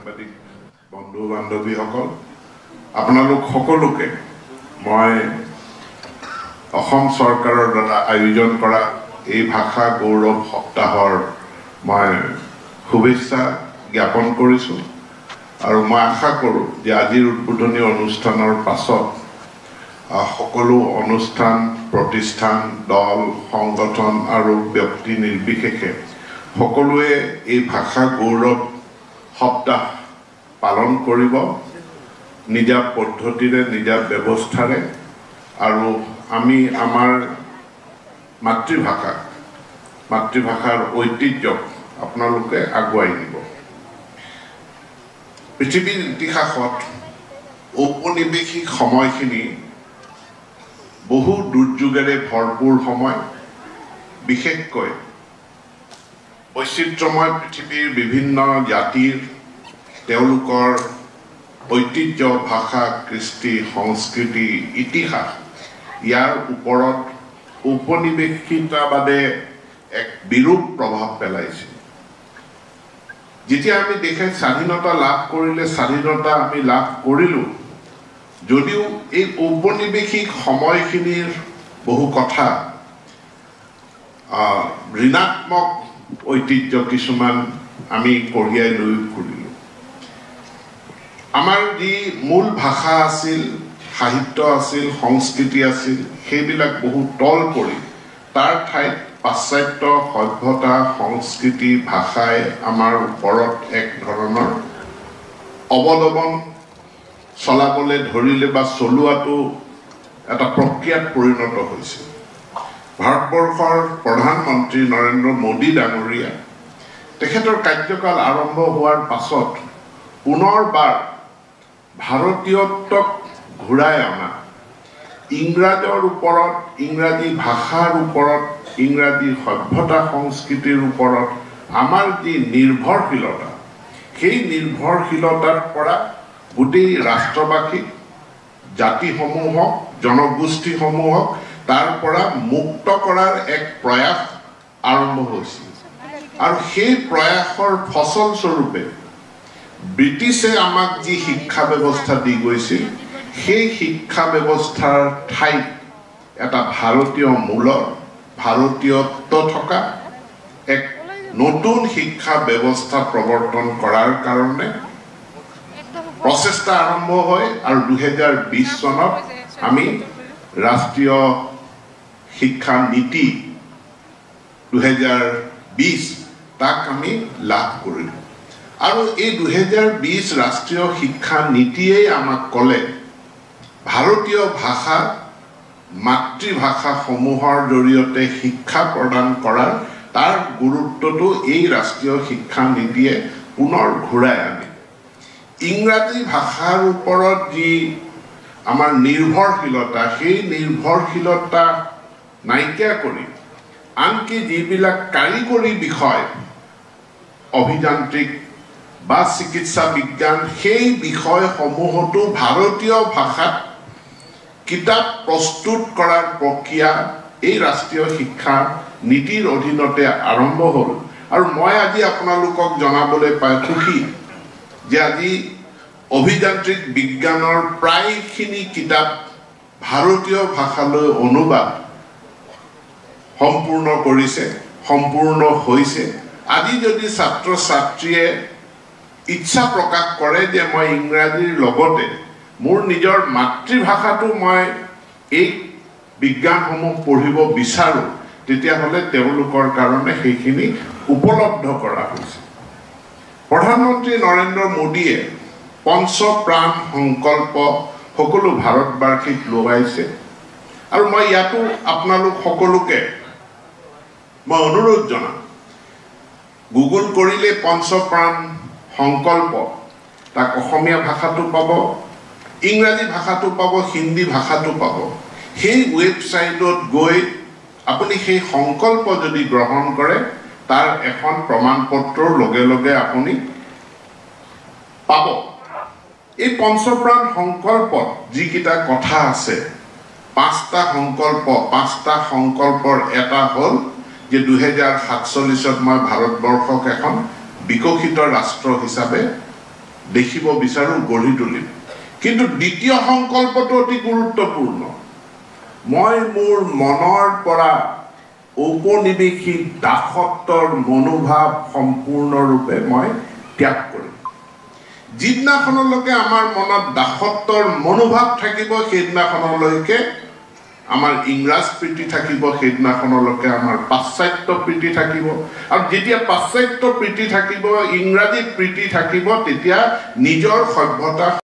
সাংবাদিক বন্ধু বান্ধৱীসকল আপোনালোক সকলোকে মই অসম চৰকাৰৰ দ্বাৰা আয়োজন কৰা এই ভাষা গৌৰৱ সপ্তাহৰ মই শুভেচ্ছা জ্ঞাপন কৰিছোঁ আৰু মই আশা কৰোঁ যে আজিৰ উদ্বোধনী অনুষ্ঠানৰ পাছত সকলো অনুষ্ঠান প্ৰতিষ্ঠান দল সংগঠন আৰু ব্যক্তি নিৰ্বিশেষে সকলোৱে এই ভাষা গৌৰৱ সপ্তাহ পালন কৰিব নিজা পদ্ধতিৰে নিজা ব্যৱস্থাৰে আৰু আমি আমাৰ মাতৃভাষা মাতৃভাষাৰ ঐতিহ্যক আপোনালোকে আগুৱাই নিব। পৃথিৱীৰ ইতিহাসত ঔপনিৱেশিক সময়খিনি বহু দুৰ্যোগেৰে ভৰপূৰ সময় বিশেষকৈ বৈচিত্ৰময় পৃথিৱীৰ বিভিন্ন জাতিৰ তেওঁলোকৰ ঐতিহ্য ভাষা কৃষ্টি সংস্কৃতি ইতিহাস ইয়াৰ ওপৰত ঔপনিৱেশিকতাবাদে এক বিৰূপ প্ৰভাৱ পেলাইছিল যেতিয়া আমি দেশে স্বাধীনতা লাভ কৰিলে স্বাধীনতা আমি লাভ কৰিলোঁ যদিও এই ঔপনিৱেশিক সময়খিনিৰ বহু কথা ঋণাত্মক ঐতিহ্য কিছুমান আমি কঢ়িয়াই লৈ ফুৰিলোঁ। আমাৰ যি মূল ভাষা আছিল সাহিত্য আছিল সংস্কৃতি আছিল সেইবিলাক বহু তল পৰি তাৰ ঠাইত পাশ্চাত্য সভ্যতা সংস্কৃতি ভাষাই আমাৰ ওপৰত এক ধৰণৰ অৱলম্বন চলাবলৈ ধৰিলে বা চলোৱাটো এটা প্ৰক্ৰিয়াত পৰিণত হৈছিল। ভাৰতবৰ্ষৰ প্ৰধানমন্ত্ৰী নৰেন্দ্ৰ মোদী ডাঙৰীয়া। তেখেতৰ কাৰ্যকাল আৰম্ভ হোৱাৰ পাছত পুনৰবাৰ ভাৰতীয়ত্বক ঘূৰাই অনা। ইংৰাজৰ ওপৰত ইংৰাজী ভাষাৰ ওপৰত ইংৰাজী সভ্যতা সংস্কৃতিৰ ওপৰত আমাৰ যি নিৰ্ভৰশীলতা সেই নিৰ্ভৰশীলতাৰ পৰা গোটেই ৰাষ্ট্ৰবাসীক জাতিসমূহক জনগোষ্ঠীসমূহক তাৰ পৰা মুক্ত কৰাৰ এক প্ৰয়াস আৰম্ভ হৈছিল। আৰু সেই প্ৰয়াসৰ ফচলস্বৰূপে ব্ৰিটিছে আমাক যি শিক্ষা ব্যৱস্থা দি গৈছিল সেই শিক্ষা ব্যৱস্থাৰ ঠাইত এটা ভাৰতীয় মূলৰ ভাৰতীয়ত্ব থকা এক নতুন শিক্ষা ব্যৱস্থা প্ৰৱৰ্তন কৰাৰ কাৰণে প্ৰচেষ্টা আৰম্ভ হয় আৰু দুহেজাৰ বিছ চনত আমি ৰাষ্ট্ৰীয় শিক্ষা নীতি দুহেজাৰ বিছ তাক আমি লাভ কৰিলোঁ। আৰু এই দুহেজাৰ বিছ ৰাষ্ট্ৰীয় শিক্ষা নীতিয়েই আমাক ক'লে ভাৰতীয় ভাষা মাতৃভাষাসমূহৰ জৰিয়তে শিক্ষা প্ৰদান কৰাৰ তাৰ গুৰুত্বটো এই ৰাষ্ট্ৰীয় শিক্ষা নীতিয়ে পুনৰ ঘূৰাই আনে। ইংৰাজী ভাষাৰ ওপৰত যি আমাৰ নিৰ্ভৰশীলতা সেই নিৰ্ভৰশীলতা নাইকিয়া কৰি আনকি যিবিলাক কাৰিকৰী বিষয় অভিযান্ত্ৰিক বা চিকিৎসা বিজ্ঞান সেই বিষয়সমূহতো ভাৰতীয় ভাষাত কিতাপ প্ৰস্তুত কৰাৰ প্ৰক্ৰিয়া এই ৰাষ্ট্ৰীয় শিক্ষা নীতিৰ অধীনতে আৰম্ভ হ'ল। আৰু মই আজি আপোনালোকক জনাবলৈ পাই সুখী যে আজি অভিযান্ত্ৰিক বিজ্ঞানৰ প্ৰায়খিনি কিতাপ ভাৰতীয় ভাষালৈ অনুবাদ সম্পূৰ্ণ কৰিছে সম্পূৰ্ণ হৈছে। আজি যদি ছাত্ৰ ছাত্ৰীয়ে ইচ্ছা প্ৰকাশ কৰে যে মই ইংৰাজীৰ লগতে মোৰ নিজৰ মাতৃভাষাটো মই এই বিজ্ঞানসমূহ পঢ়িব বিচাৰোঁ তেতিয়াহ'লে তেওঁলোকৰ কাৰণে সেইখিনি উপলব্ধ কৰা হৈছে। প্ৰধানমন্ত্ৰী নৰেন্দ্ৰ মোদীয়ে পঞ্চপ্ৰাণ সংকল্প সকলো ভাৰতবাসীক লোৱাইছে। আৰু মই ইয়াতো আপোনালোক সকলোকে মই অনুৰোধ জনাম গুগল কৰিলে পঞ্চপ্ৰাণ সংকল্প তাক অসমীয়া ভাষাটো পাব ইংৰাজী ভাষাটো পাব হিন্দী ভাষাটো পাব। সেই ৱেবছাইটত গৈ আপুনি সেই সংকল্প যদি গ্ৰহণ কৰে তাৰ এখন প্ৰমাণ পত্ৰৰ লগে লগে আপুনি পাব। এই পঞ্চপ্ৰাণ সংকল্পত যিকেইটা কথা আছে পাঁচটা সংকল্প পাঁচটা সংকল্পৰ এটা হ'ল যে দুহেজাৰ সাতচল্লিছত মই ভাৰতবৰ্ষক এখন বিকশিত ৰাষ্ট্ৰ হিচাপে দেখিব বিচাৰোঁ গঢ়ি তুলিম। কিন্তু দ্বিতীয় সংকল্পটো অতি গুৰুত্বপূৰ্ণ। মই মোৰ মনৰ পৰা ঔপনিৱেশিক দাসত্বৰ মনোভাৱ সম্পূৰ্ণৰূপে মই ত্যাগ কৰিম। যিদিনাখনলৈকে আমাৰ মনত দাসত্বৰ মনোভাৱ থাকিব সেইদিনাখনলৈকে আমাৰ ইংৰাজ প্ৰীতি থাকিব সেইদিনাখনলৈকে আমাৰ পাশ্চাত্য প্ৰীতি থাকিব। আৰু যেতিয়া পাশ্চাত্য প্ৰীতি থাকিব ইংৰাজী প্ৰীতি থাকিব তেতিয়া নিজৰ সভ্যতা